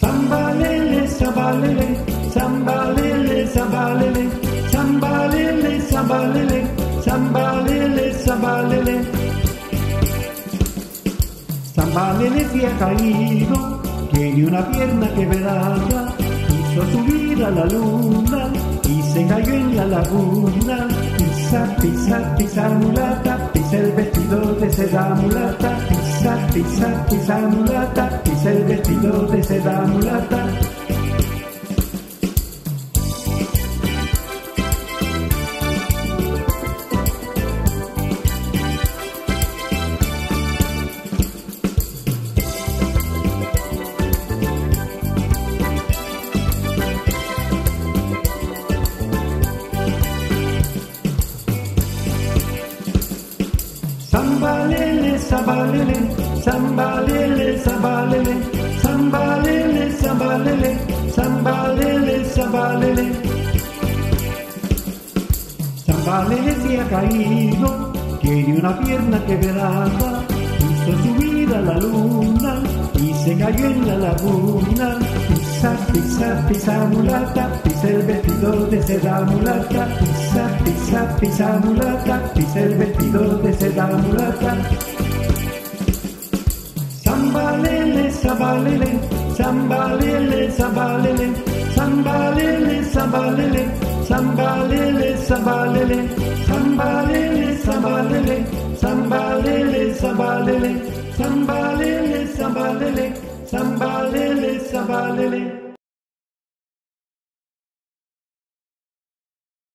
sambalele, sambalele, sambalele, sambalele, sambalele, sambalele, sambalele. Sambalele se ha caído, tiene una pierna quebrada quiso subir a la luna y se cayó en la laguna. Pisa, pisa, pisa mulata, pisa el vestido de seda mulata, pisa, pisa, pisa mulata, pisa el vestido de seda mulata. Sambalele, sambalele, sambalele, sambalele, sambalele, sambalele, sambalele, sambalele. Sambalele se ha caído, tiene una pierna quebrada, quiso subir a la luna y se cayó en la laguna. Pisa, pisa, pisa mulata, pisa el vestido de seda mulata, pisa, pisa, pisa mulata, pisa el vestido de seda mulata. Sambalele, sambalele, sambalele, sambalele, sambalele, sambalele, sambalele, sambalele, sambalele, sambalele, sambalele, sambalele, sambalele, sambalele, Samba Lily, Samba Lily.